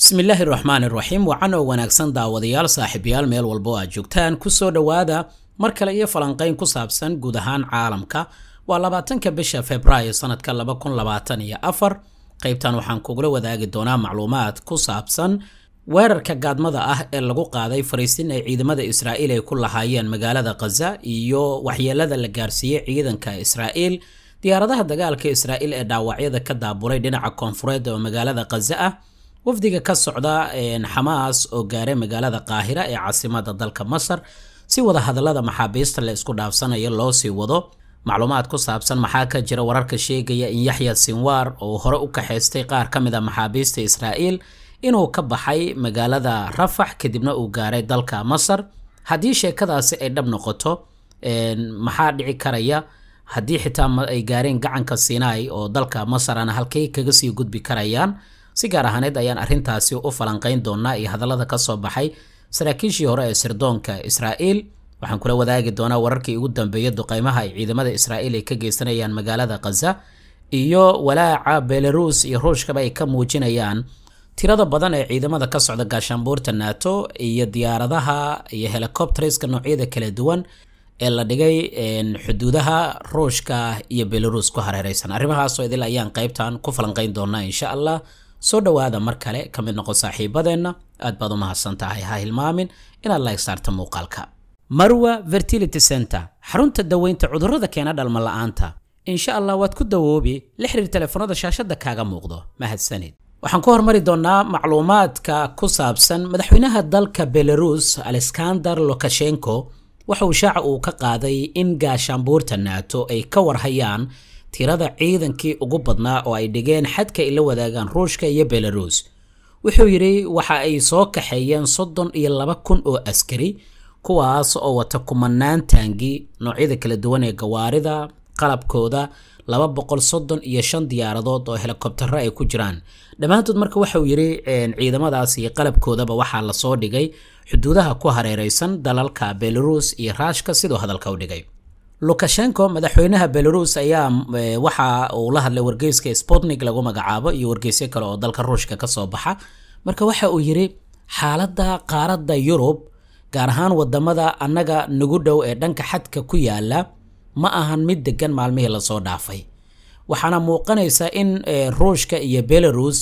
bismillaahi raxmaan iraxiim wacan oo wanaagsan daawadayaal saaxiibayaal meel walbo aad joogtaan. Kusoo dhowaada mar kale iyo falanqayn ku saabsan guud ahaan caalamka. Waa labaatanka bisha februaayo sanadka laba kun labaatan iyo afar. Qaybtan waxaan kugula wadaagi doonaa macluumaad ku saabsan weerarka gaadmada ah ee lagu qaaday fariisin ay ciidamada israa'iil ay ku lahaayeen magaalada khaza iyo waxyeelada la gaarsiiyey ciidanka israa'iil. Diyaaradaha dagaalka israa'iil ee dhaawacyada ka daabulay dhinaca koonfureed oo magaalada khaza ah wafdiga ka socda xamaas oo gaaray magaalada qaahira ee caasimada dalka masar si wada hadallada maxaabiista la isku dhaafsanayo loo sii wado. Macluumaad ku saabsan maxaa ka jira wararka sheegaya in yaxya sinwaar oo hore u kaxaystay qaar ka mid a maxaabiista israa'iil inuu ka baxay magaalada rafax kadibna uu gaaray dalka masar. Haddii sheekadaasi ay dhab noqoto maxaa dhici karaya? Haddii xitaa ay gaareen gacanka sinai oo dalka masarana halkay kaga sii gudbi karayaan si gaar ahaaneed ayaan arrintaasi u falanqayn doonaa iyo hadallada ka soo baxay. Saraakiishii hore ee sirdoonka israa'iil waxaan kula wadaagi doonaa wararkii ugu dambeeya duqeymaha ay ciidamada israa'iil ay ka geysanayaan magaalada khaza iyo walaaca belarus iyo ruushkaba ay ka muujinayaan tirada badan ee ciidamada ka socda gaashaanbuurta nato iyo diyaaradaha iyo helicopteriska noocyada kala duwan ee la dhigay xuduudaha ruushka iyo belarus ku hareereysan arrimahaasoo idil ayaan qaybtan ku falanqayn doonaa insha allah soo dhowaada mar kale ka mid noqo saaxiibadeenna aad baad u mahadsan tahay ha hilmaamin inaad like saarta muuqaalka. Marwa fertility center xarunta daweynta cudurrada keena dhalma la'aanta. Insha allah waad ku dawoobi la xiriir telefoonada shaashadda kaaga muuqdo. Mahadsanid. Waxaan ku hormari doonaa macluumaadka ku saabsan madaxweynaha dalka belarus alexander lukashenko. Waxa uu shaaca uu ka qaaday in gaashaanbuurta naato ay ka warhayaan tirada ciidankii ugu badnaa oo ay dhigeen xadka ay la wadaagaan ruushka iyo belarus. Wuxuu yidhi waxa ay soo kaxeeyeen soddon iyo laba kun oo askari kuwaas oo wata kumanaan taangi noocyada kala duwan ee gawaarida qalabkooda laba boqol soddon iyo shan diyaaradood oo helikobtaro ay ku jiraan. Dhammaantood marka waxauu yidhi ciidamadaas iyo qalabkoodaba waxaa la soo dhigay xuduudaha ku hareereysan dalalka belarus iyo raashka siduu hadalka u dhigay lukashenko madaxweynaha belarus ayaa waxa uu la hadlay wargeyska sputnik lagu magacaabo iyo wargeysyo kale oo dalka ruushka ka soo baxa. Marka waxa uu yidhi xaaladda qaaradda yurub gaar ahaan waddamada annaga nagu dhow ee dhanka xadka ku yaalla ma ahan mid degan maalmihii la soo dhaafay. Waxaana muuqanaysa in ruushka iyo belarus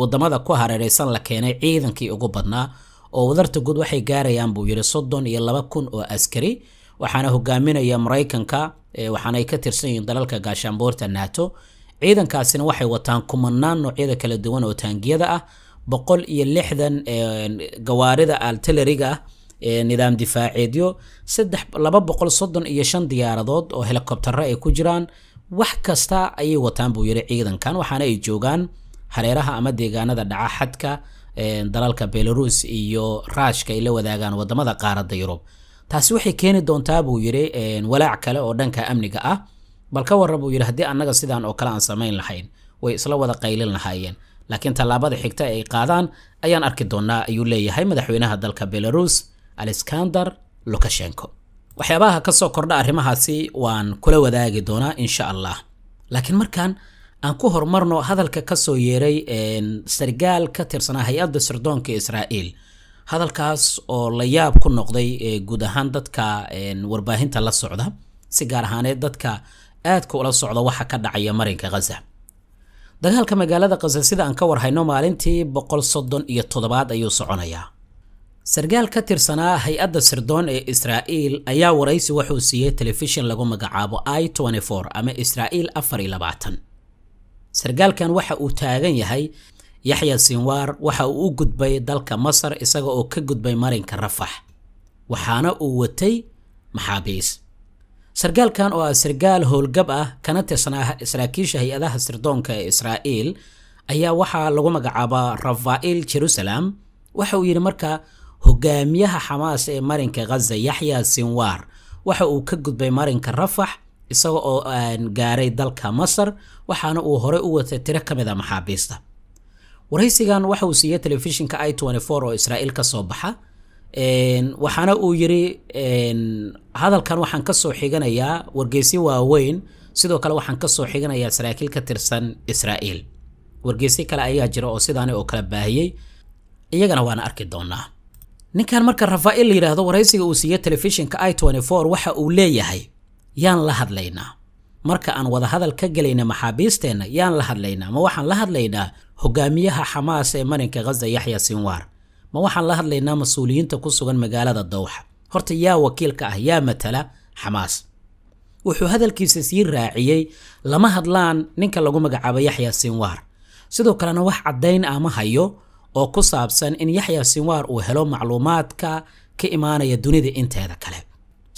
waddamada ku hareereysan la keenay ciidankii ugu badnaa oo wadarta guud waxay gaarayaan buu yidhi soddon iyo laba kun oo askari waxaana hogaaminaya maraykanka waxaanay ka tirsan yihiin dalalka gaashaanbuurta nato. Ciidankaasina waxay wataan kumanaan noocyada kala duwan oo taangiyada ah boqol iyo lixdan gawaarida altilariga ah nidaam difaaceedyo saddex laba boqol soddon iyo shan diyaaradood oo helikobtaro ay ku jiraan. Wax kasta ayay wataan buu yidhi ciidankan waxaana ay joogaan hareeraha ama deegaanada dhaca xadka dalalka belarus iyo raashka ay la wadaagaan waddamada qaaradda yurub taasi waxay keeni doontaa buu yidhi walaac kale oo dhanka amniga ah. Bal ka warran buu yidhi haddii annaga sidaan oo kale aan samayn lahayn way isla wada qaylin lahaayeen. Laakiin tallaabada xigta ay qaadaan ayaan arki doonaa ayuu leeyahay madaxweynaha dalka belarus alexander lukashenko. Waxyaabaha ka soo kordha arrimahaasi waan kula wadaagi doonaa insha allah. Laakiin markaan aan ku horumarno hadalka ka soo yeeray sargaal ka tirsanaa hay'adda sirdoonka israa'iil hadalkaas oo la yaab ku noqday guud ahaan dadka warbaahinta la socda si gaar ahaaneed dadka aadka ula socda waxa ka dhacaya marinka khaza dagaalka magaalada khaza sida aan ka warhayno maalintii boqol soddon iyo toddobaad ayuu soconayaa sargaal ka tirsanaa hay'adda sirdoon ee israa'iil ayaa waraysi wuxuu siiyey telefishin lagu magacaabo i ama israa'iil afar iyo labaatan. Sargaalkan waxa uu taagan yahay yaxya sinwaar waxa uu u gudbay dalka masar isaga oo ka gudbay marinka rafax waxaana uu watay maxaabiis. Sargaalkan oo ah sargaal howlgab ah kana tirsanaa saraakiisha hay'adaha sirdoonka ee israa'iil ayaa waxaa lagu magacaabaa rafaa'il jerusalem waxa uu yidhi marka hogaamiyaha xamaas ee marinka khaza yaxya sinwaar waxa uu ka gudbay marinka rafax isaga oo gaaray dalka masar waxaana uu horey u watay tiro ka mid a maxaabiista waraysigan waxa uu siiyey telefishinka i oo israa'iil ka soo baxa. Waxaana uu yidhi hadalkan waxaan ka soo xiganayaa wargeysyo waaweyn sidoo kale waxaan ka soo xiganayaa saraakiil ka tirsan israa'iil. Wargeysyo kale ayaa jira oo sidaani oo kale baahiyey iyagana waana arki doonaa. Ninkan marka rafaa'il la yidhaahdo waraysiga uu siiye telefishinka i waxa uu leeyahay yaan la hadlaynaa. Marka aan wada hadal ka gelayna maxaabiisteenna yaan la hadlaynaa. Ma waxaan la hadlaynaa hogaamiyaha xamaas ee marinka ghaza yaxya sinwaar ma waxaan la hadlaynaa mas'uuliyiinta ku sugan magaalada dawxa horta yaa wakiilka ah yaa matala xamaas wuxuu hadalkiisa sii raaciyey lama hadlaan ninka lagu magacaabo yaxya sinwaar sidoo kalena wax caddayn ah ma hayo oo ku saabsan in yaxya sinwaar uu helo macluumaadka ka imaanaya dunida inteeda kale.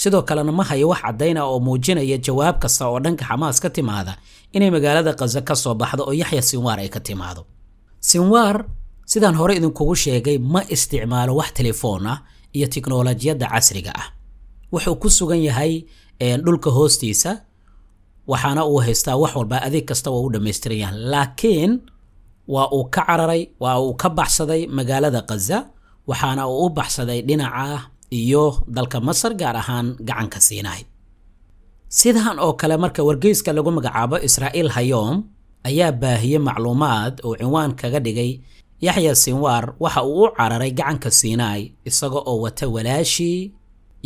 Sidoo kalena ma hayo wax caddayn ah oo muujinaya jawaab kasta oo dhanka xamaas ka timaada inay magaalada kaza ka soo baxdo oo yaxya sinwaar ay ka timaado sinwaar sidaan hore idinkugu sheegay ma isticmaalo wax telefoon ah iyo tiknolojiyadda casriga ah. Wuxuu ku sugan yahay dhulka hoostiisa waxaana uu haystaa wax walba adeeg kasta waa u dhammaystiran yahay. Laakiin waa uu ka cararay waa uu ka baxsaday magaalada kaza waxaana uu u baxsaday dhinaca iyo dalka masar gaar ahaan gacanka siinaay sidan oo kale marka wargeyska lagu magacaabo israa'iil hayoom ayaa baahiyey macluumaad oo cinwaan kaga dhigay yaxya sinwaar waxa uu u cararay gacanka siinaay isaga oo wata walaashii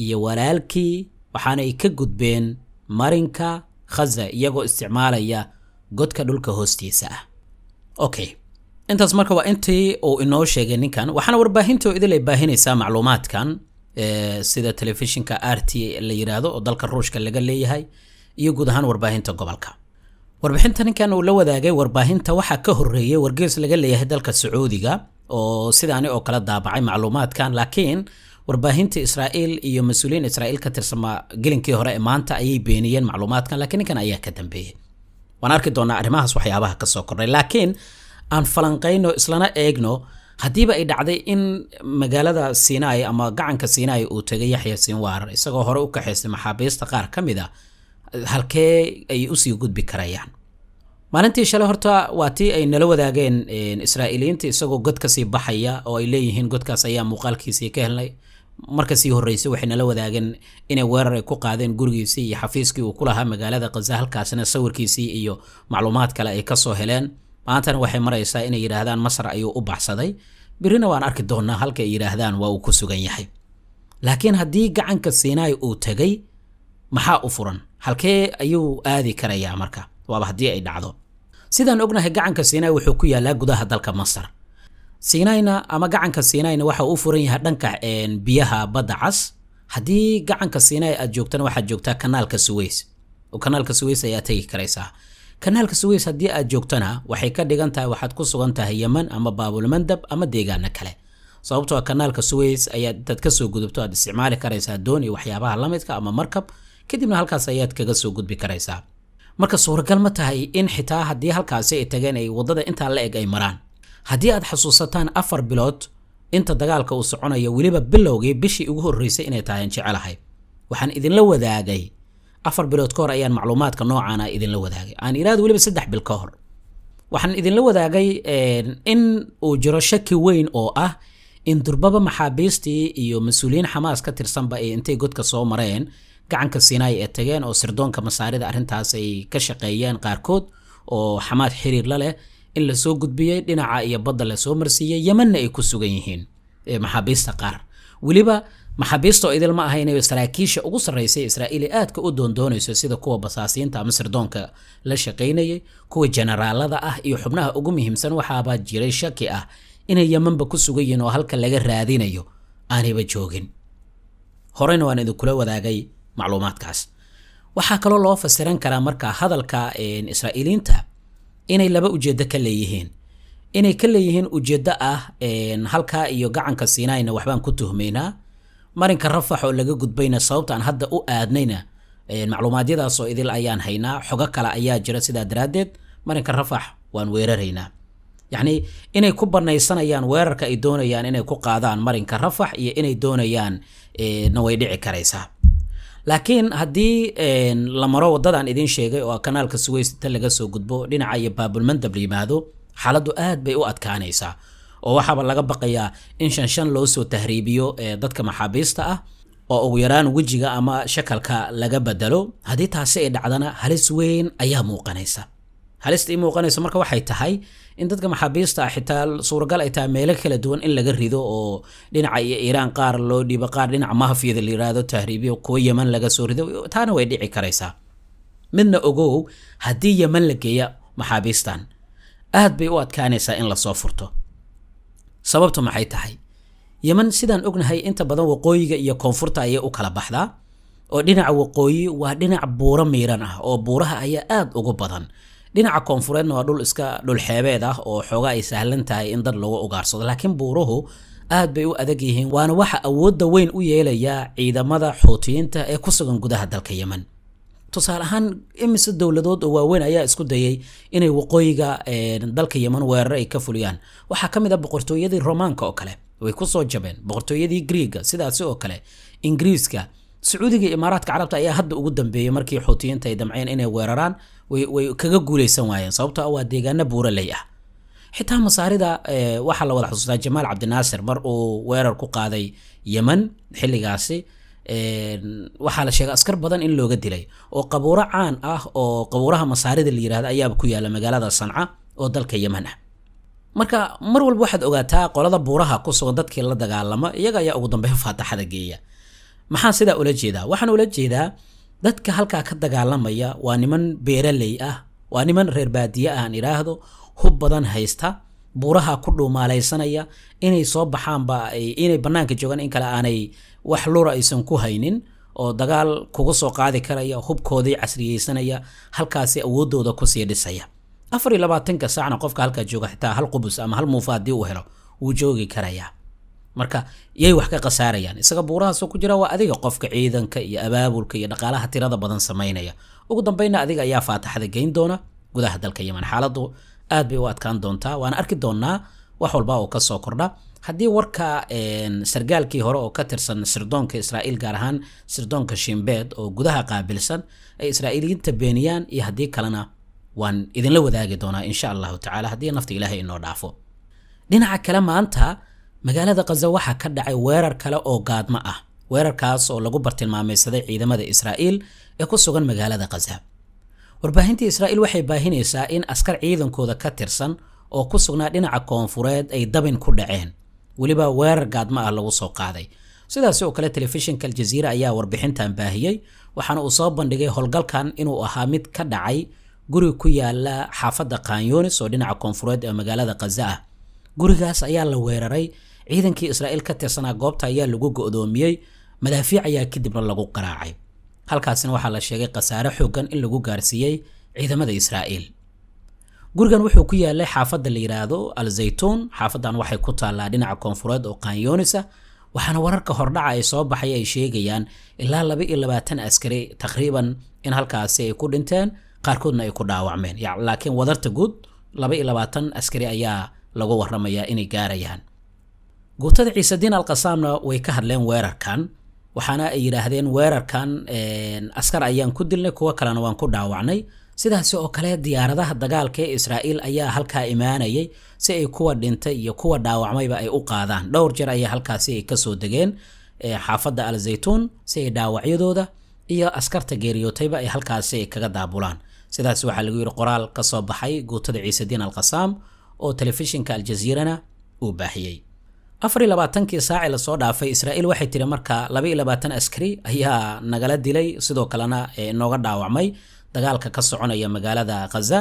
iyo walaalkii waxaana ay ka gudbeen marinka khaza iyagoo isticmaalaya godka dhulka hoostiisa ah. Okay intaas marka waa intii uu inoo sheegay ninkan waxaana warbaahinta idil ay baahinaysaa macluumaadkan sida telefishinka r t la yiraahdo oo dalka ruushka laga leeyahay iyo guud ahaan warbaahinta gobolka warbixinta ninkan uu la wadaagay warbaahinta waxaa ka horeeyay wargeys laga leeyahay dalka sacuudiga oo sidaani oo kale daabacay macluumaadkan laakiin warbaahinta israa'iil iyo mas'uuliyiin israa'iil ka tirsama gelinkii hore ee maanta ayay beeniyeen macluumaadkan laakiin ninkan ayaa ka dambeeyey waan arki doonaa arrimahaas waxyaabaha ka soo kordhay laakiin aan falanqayno islana eegno haddiiba ay dhacday in magaalada sinai ama gacanka sinai uu tegay yaxya sinwaar isagoo hore u kaxaystay maxaabiista qaar ka mid a halkee ay u sii gudbi karayaan. Maalintii shalay horta waa tii ay nala wadaageen israa'iiliyiinta isagoo god baxaya oo ay leeyihiin godkaas ayaa muuqaalkiisii ka helnay. Marka sii horreysay waxay nala wadaageen inay weerar ay ku qaadeen gurigiisii iyo xafiiskii uu ku lahaa magaalada kaza halkaasna sawirkiisii iyo macluumaad kale ay ka soo heleen. Maantana waxay maraysaa inay yidhaahdaan masar ayuu u baxsaday. Birina waan arki doonaa halka ay yidhaahdaan waa uu ku sugan yahay. Laakiin haddii gacanka sinai uu tegay maxaa u furan halkee ayuu aadi karayaa marka. Waaba haddii ay dhacdo. Sidaan ognahay gacanka sinai wuxuu ku yaalaa gudaha dalka masar. Sinayna ama gacanka sinayna waxa uu furan yahay dhanka biyaha badda cas. Haddii gacanka sinai aad joogtana waxaad joogtaa kanaalka suweys oo kanaalka suweys ayaa tegi karaysaa kanaalka suweys haddii aad joogtana waxay ka dhigan tahay waxaad ku sugan tahay yeman ama baabulmandab ama deegaano kale. Sababtoo kanaalka suweys ayaad intaad ka soo gudubto aad isticmaali karaysaa doon iyo waxyaabaha lamidka ama markab kadibna halkaas ayaad kaga soo gudbi karaysaa. Marka suuragal ma tahay in xitaa haddii halkaasi ay tageen ay waddada intaa la eg ay maraan. Haddii aad xusuusataan afar bilood inta dagaalka uu soconayo weliba bilowgii bishii ugu horreysay inay tahay aan jecelahay. Waxaan idinla wadaagay. Afar bilood ka hor ayaan macluumaadka noocan a idinla wadaagay. Aan iraado weliba saddex bil ka hor. Waxaan idinla wadaagay in uu jiro shaki weyn oo ah in durbaba maxaabiistii iyo mas'uuliyiin xamaas ka tirsanba ay intay godka soo mareen gacanka sinai ee tageen oo sirdoonka masaarida arrintaas ay ka shaqeeyeen qaarkood oo xamaad xiriir la leh in la soo gudbiyey dhinaca iyo badda la soo marsiiyey yemanna ay ku sugan yihiin maxaabiista qaar. Weliba maxaabiista oo idil ma aha inay saraakiisha ugu sarreysay israa'iil aadka u doondoonayso sida kuwa basaasiinta ama sirdoonka la shaqaynayay kuwa generaalada ah iyo xubnaha ugu muhiimsan waxaabaa jiray shaki ah inay yemanba ku sugan yihiin oo halka laga raadinayo aanayba joogin. Horeyna waan idinkula wadaagay macluumaadkaas. Waxaa kaloo loo fasiran karaa marka hadalka israa'iiliinta inay laba ujeedo ka leeyihiin. Inay ka leeyihiin ujeedo ah halkaa iyo gacanka siinaayna waxbaan ku tuhmaynaa. Marinka rafax oo laga gudbayna sababta aan hadda u aadnayna macluumaadyadaasoo idil ayaan haynaa xogo kale ayaa jira sidaa daraaddeed marinka rafax waan weeraraynaa. Yacni inay ku banaysanayaan weerarka ay doonayaan inay ku qaadaan marinka rafax iyo inay doonayaan na way dhici karaysaa laakiin haddii la maro wadadaan idiin sheegay oo kanaalka suweys laga soo gudbo dhinaca iyo baabulmandab la yimaado xaaladdu aad bay u adkaanaysaa. Oo waxaaba laga baqayaa in shan shan loo soo tahriibiyo dadka maxaabiista ah oo ugu yaraan wejiga ama shakalka laga bedelo. Haddii taasi ay dhacdana halis weyn ayaa muuqanaysa halista ii muuqanaysa marka waxay tahay in dadka maxaabiista ah xitaa suuragal ay tahay meelo kala duwan in laga rido oo dhinaca iyo iiraan qaar loo dhiibo qaar dhinaca mahafiyada la yiraahdo tahriibyo kuwo yeman laga soo rido taana way dhici karaysaa. Midna ogow haddii yeman la geeya maxaabiistan aad bay u adkaanaysaa in la soo furto. Sababtu maxay tahay? Yeman sidaan ognahay inta badan waqooyiga iyo koonfurta ayay u kala baxdaa oo dhinaca waqooyi waa dhinac buuro miiran ah oo buuraha ayaa aad ugu badan dhinaca koonfureedna waa dhul iska dhulxeebeed ah oo xoogaa ay sahlan tahay in dad lagu ugaarsado. Laakiin buuruhu aad bay u adag yihiin waana waxa awoodda weyn u yeelaya ciidamada xuutiyiinta ee ku sugan gudaha dalka yeman tusaale ahaan imise dowladood oo waaweyn ayaa isku dayay inay waqooyiga dalka yeman weerar ay ka fuliyaan. Waxaa ka mid ah boqortooyadii romaanka oo kale way ku soo jabeen. Boqortooyadii griiga sidaasi oo kale ingiriiska sacuudiga imaaraadka carabta ayaa hadda ugu dambeeyey markii xuutiyiinta ay damceen inay weeraraan way kaga guuleysan waayeen sababto ah waa deegaano buuraley ah. Xitaa masaarida waxaa la wada xusuustaa jamaal cabdinaasir mar uu weerar ku qaaday yeman xilligaasi waxaa la sheegay askar badan in looga dilay oo qabuuro caan ah oo qabuuraha masaarida la yiraahdo ayaaba ku yaalla magaalada sanca oo dalka yeman ah. Marka mar walba waxaad ogaataa qolada buuraha ku sugan dadkii la dagaalama iyaga ayaa ugu dambeyn faataxada geeya maxaan sidaa ula jeedaa? Waxaan ula jeedaa dadka halkaa ka dagaalamaya waa niman beeraley ah waa niman reer baadiye aan idhaahdo hub badan haysta buuraha ku dhuumaalaysanaya inay soo baxaanba inay bannaanka joogaan in kale aanay wax lura aysan ku haynin oo dagaal kuga soo qaadi karaya hubkoodii casriyeysanaya halkaasi awoodooda ku sii dhisaya. Afar iyo labaatanka saacna qofka halkaa jooga xitaa hal qubus ama hal muufa haddii uu helo wuu joogi karayaa marka yay wax ka khasaarayaan isaga buurahaasoo ku jira waa adiga qofka ciidanka iyo abaabulka iyo dhaqaalaha tirada badan samaynaya ugu dambeynna adiga ayaa faataxda geyn doona gudaha dalka yeman xaaladu aad bay u adkaan doontaa waana arki doonaa wax walba oo kasoo kordha haddii warka sargaalkii hore oo ka tirsan sirdoonka israa'iil gaar ahaan sirdoonka shimbeed oo gudaha qaabilsan ay israa'iiliyiinta beeniyaan iyo haddii kalena waan idinla wadaagi doonaa insha allahu tacala haddii nafta ilaahay inoo dhaafo dhinaca kale maanta magaalada khaza waxaa ka dhacay weerar kale oo gaadmo ah weerarkaas oo lagu bartilmaamaysaday ciidamada israa'iil ee ku sugan magaalada khaza warbaahinta israa'iil waxay baahinaysaa in askar ciidankooda ka tirsan oo ku sugnaa dhinaca koonfureed ay dabin ku dhaceen. Weliba weerar gaadmo ah lagu soo qaaday. Sidaasi oo kale telefishinka aljaziira ayaa warbixintan baahiyey waxaana uu soo bandhigay howlgalkan inuu ahaa mid ka dhacay guri ku yaalla xaafadda kanyunis oo dhinaca koonfureed ee magaalada khaza ah. Gurigaas ayaa la weeraray ciidankii israa'iil ka tirsanaa goobta ayaa lagu go'doomiyey madaafiic ayaa kadibna lagu qaraacay. Halkaasina waxaa la sheegay khasaare xoogan in lagu gaarsiiyey ciidamada israa'iil. Gurigan wuxuu ku yaalay xaafadda la yidhaahdo al zaytuun. Xaafaddan waxay ku taallaa dhinaca koonfureed oo kanyonisa waxaana wararka hordhaca ay soo baxay ay sheegayaan ilaa laba iyo labaatan askari taqriiban in halkaasi ay ku dhinteen qaarkoodna ay ku dhaawacmeen. Laakiin wadarta guud laba iyo labaatan askari ayaa lagu waramayaa inay gaarayaan guutada ciisediin alqasaamna way ka hadleen weerarkan waxaana ay yidhaahdeen weerarkan askar ayaan ku dilnay kuwo kalena waan ku dhaawacnay. Sidaasi oo kale diyaaradaha dagaalka ee israa'iil ayaa halkaa imaanayay si ay kuwa dhintay iyo kuwa dhaawacmayba ay u qaadaan. Dhowr jeer ayaa halkaasi ay ka soo degeen xaafadda al si ay dhaawacyadooda iyo askarta geeriyootayba ay halkaasi kaga daabulaan. Sidaas waxaa lagu yidhi qoraal ka soo baxay guutada ciisediin alqasaam oo telefishinka aljaziirana uu baahiyey afar labaatankii saaci la soo dhaafay israa'iil waxay tiri marka laba labaatan askari ayaa nagala dilay sidoo kalena inooga dhaawacmay dagaalka ka soconaya magaalada khaza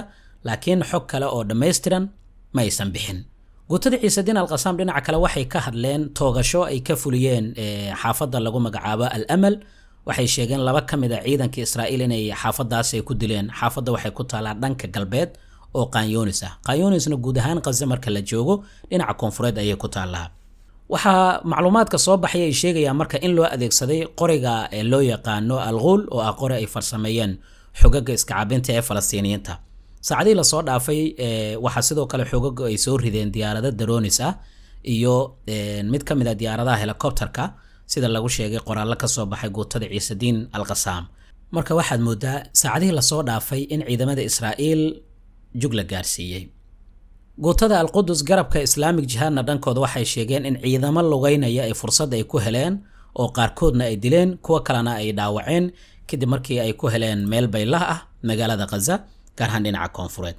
laakiin xog kale oo dhammaystiran ma aysan bixin. Guutada ciisediin alqasaam dhinaca kale waxay ka hadleen toogasho ay ka fuliyeen xaafadda lagu magacaabo al amal waxay sheegeen laba ka mid a ciidanka israa'iil inay xaafadaas ay ku dileen. Xaafadda waxay ku taallaa dhanka galbeed oo kanyonis ah. Kanyonisna guud ahaan khaza marka la joogo dhinaca koonfureed ayay ku taallaa waxaa macluumaadka soo baxay ay sheegayaan marka in loo adeegsaday qoriga loo yaqaano alquul oo ah qori ay farsameeyeen xogaga iskacabinta ee falastiiniyiinta. Saacadihii la soo dhaafay waxaa sidoo kale xogaga ay soo rideen diyaarado daronis ah iyo mid ka mid a diyaaradaha helicopterka sida lagu sheegay qoraallo ka soo baxay guutada ciisediin alqasaam. Marka waxaad moodaa saacadihii la soo dhaafay in ciidamada israa'iil jug la gaarsiiyey guutada alqudus garabka islaamig jihaadna dhankooda waxay sheegeen in ciidamo lugeynaya ay fursad ay ku heleen oo qaarkoodna ay dileen kuwo kalena ay dhaawaceen kadib markii ay ku heleen meel baylah ah magaalada khaza gaar ahaan dhinaca koonfureed.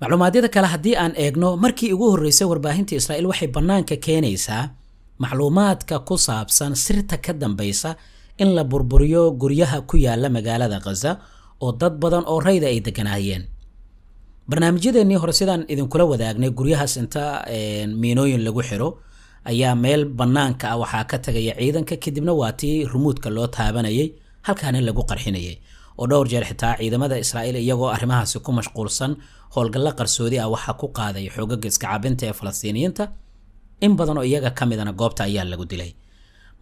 Macluumaadyada kale haddii aan eegno markii ugu horreysay warbaahinta israa'iil waxay bannaanka keenaysaa macluumaadka ku saabsan sirta ka dambaysa in la burburiyo guryaha ku yaalla magaalada khaza oo dad badan oo rayda ay deganaayeen barnaamijyadeennii hore sidaan idinkula wadaagnay guryahaas inta miinooyin lagu xiro ayaa meel bannaanka ah waxaa ka tagaya ciidanka kadibna waa tii rumuudka loo taabanayay halkaana lagu qarxinayay. Oo dhowr jeer xitaa ciidamada israa'iil iyagoo arrimahaasi ku mashquulsan howlgallo qarsoodi ah waxaa ku qaaday xoogaga iskacabinta ee falastiiniyiinta in badan oo iyaga ka midana goobta ayaa lagu dilay.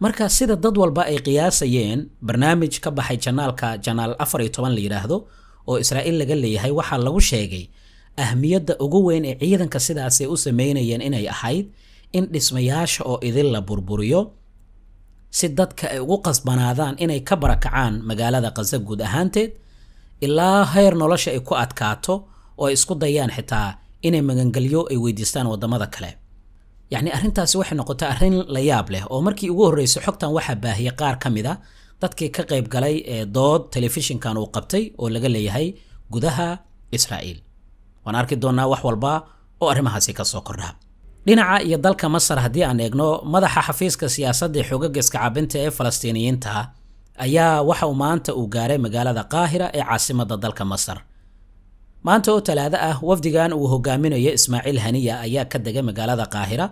Marka sida dad walba ay qiyaasayeen barnaamij ka baxay janaalka janaal afar iyo toban la yidhaahdo oo israa'iil laga leeyahay waxaa lagu sheegay ahmiyadda ugu weyn ee ciidanka sidaasay u sameynayeen inay ahayd in dhismayaasha oo idin la burburiyo si dadka ay ugu qasbanaadaan inay ka barakacaan magaalada khaza guud ahaanteed ilaa heer nolosha ay ku adkaato oo ay isku dayaan xitaa inay magangelyo ay weydiistaan waddamada kale. Yacni arrintaasi waxay noqotay arrin la yaab leh oo markii ugu horreysay xogtan waxaa baahiyay qaar ka mid a dadkii ka qayb galay ee dood telefishinkan uu qabtay oo laga leeyahay gudaha israa'iil. Waan arki doonnaa wax walba oo arrimahaasi ka soo kordha. Dhinaca iyo dalka masar haddii aan eegno madaxa xafiiska siyaasadda xoogaga iskacabinta ee falastiiniyiinta ayaa waxa uu maanta uu gaaray magaalada qaahira ee caasimadda dalka masar. Maanta oo talaado ah wafdigan uu hogaaminayo ismaaciil haniya ayaa ka degay magaalada qaahira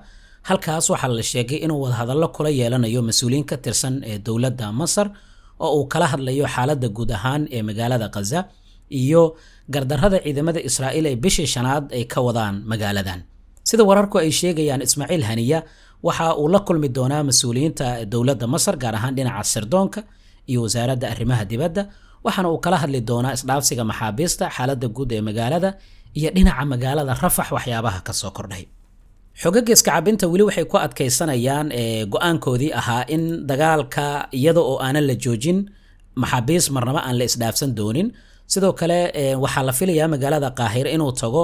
halkaas waxaa la sheegay inuu wadahadallo kula yeelanayo mas'uuliyiin ka tirsan ee dowladda masar oo uu kala hadlayo xaaladda guud ahaan ee magaalada khaza iyo gardarrada ciidamada israa'iil ee bishii shanaad ay ka wadaan magaaladan. Sida wararku ay sheegayaan ismaaciil haniya waxa uu la kulmi doonaa mas'uuliyiinta dowladda masar gaar ahaan dhinaca sirdoonka iyo wasaaradda arrimaha dibadda waxaana uu kala hadli doonaa isdhaafsiga maxaabiista xaaladda guud ee magaalada iyo dhinaca magaalada rafax waxyaabaha ka soo kordhay xogaga iskacabinta weli waxay ku adkaysanayaan go'aankoodii ahaa in dagaalka iyada oo aanan la joojin maxaabiis marnaba aan la isdhaafsan doonin. Sidoo kale waxaa la filayaa magaalada qaahira inuu tago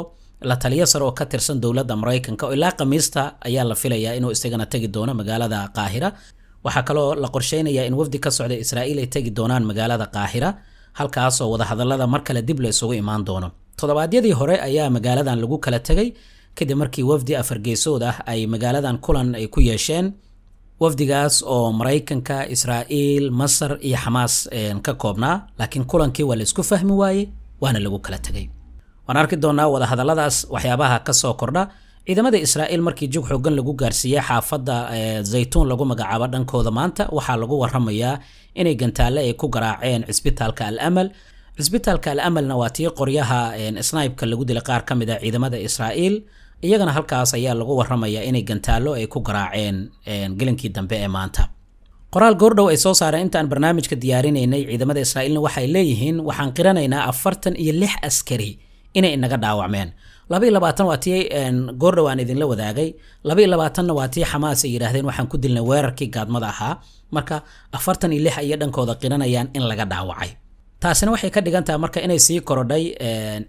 la taliyo sare oo ka tirsan dowladda maraykanka oo ilaa khamiista ayaa la filayaa inuu isagana tegi doono magaalada qaahira. Waxaa kaloo la qorsheynayaa in wafdi ka socda israa'iil ay tegi doonaan magaalada qaahira halkaasoo wadahadallada mar kale dib la isugu imaan doono. Toddobaadyadii hore ayaa magaaladan lagu kala tegay kadib markii wafdi afargeesood ah ay magaaladan kulan ay ku yeesheen wafdigaas oo maraykanka israa'iil masar iyo xamaas ka koobnaa laakiin kulankii waa la isku fahmi waayey waana lagu kala tegay waan arki doonaa wadahadalladaas waxyaabaha ka soo kordha. Ciidamada israa'iil markii jug xoogan lagu gaarsiiyey xaafadda zaytuun lagu magacaabo dhankooda maanta waxaa lagu waramayaa inay gantaalle ay ku garaaceen cisbitaalka al amal cisbitaalka al amalna waa tii qoryaha snibeka lagu dilay qaar ka mid a ciidamada israa'iil iyagana halkaas ayaa lagu waramayaa inay gantaallo ay ku garaaceen gelinkii dambe ee maanta. Qoraal goordhow ay soo saareen intaan barnaamijka diyaarinaynay ciidamada israa'iilna waxay leeyihiin waxaan qiranaynaa afartan iyo lix askari inay inaga dhaawacmeen. Labaiyo labaatan waa goordhow aan idinla wadaagay. Labaiyo labaatanna waa xamaas ay yidhaahdeen waxaan ku dilnay weerarkii gaadmada ahaa. Marka afartan iyo lix ayay dhankooda qiranayaan in laga dhaawacay taasina waxay ka dhigan tahay marka inay sii korodhay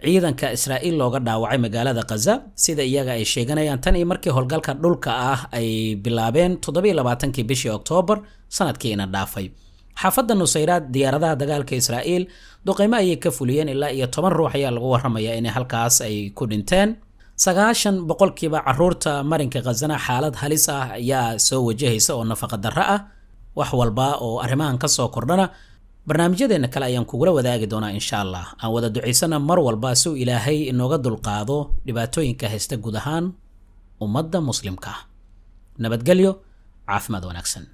ciidanka israa'iil looga dhaawacay magaalada khaza sida iyaga ay sheeganayaan tan iyo markii howlgalka dhulka ah ay bilaabeen toddobiyo labaatankii bishii oktoobar sanadkiina dhaafay. Xaafadda nusayraad diyaaradaha dagaalka israa'iil duqeymo ayay ka fuliyeen ilaa iyo toban ruux ayaa lagu waramayaa inay halkaas ay ku dhinteen. Sagaashan boqolkiiba carruurta marinka khazana xaalad halis ah ayaa soo wajahaysa oo nafaqa darro ah. Wax walba oo arrimahan ka soo kordhana barnaamijyadeena kale ayaan kugula wadaagi doonaa insha allah aan wada ducaysana mar walba si uu ilaahay inooga dulqaado dhibaatooyinka haysta guud ahaan ummadda muslimka ah nabadgelyo caafimaad wanaagsan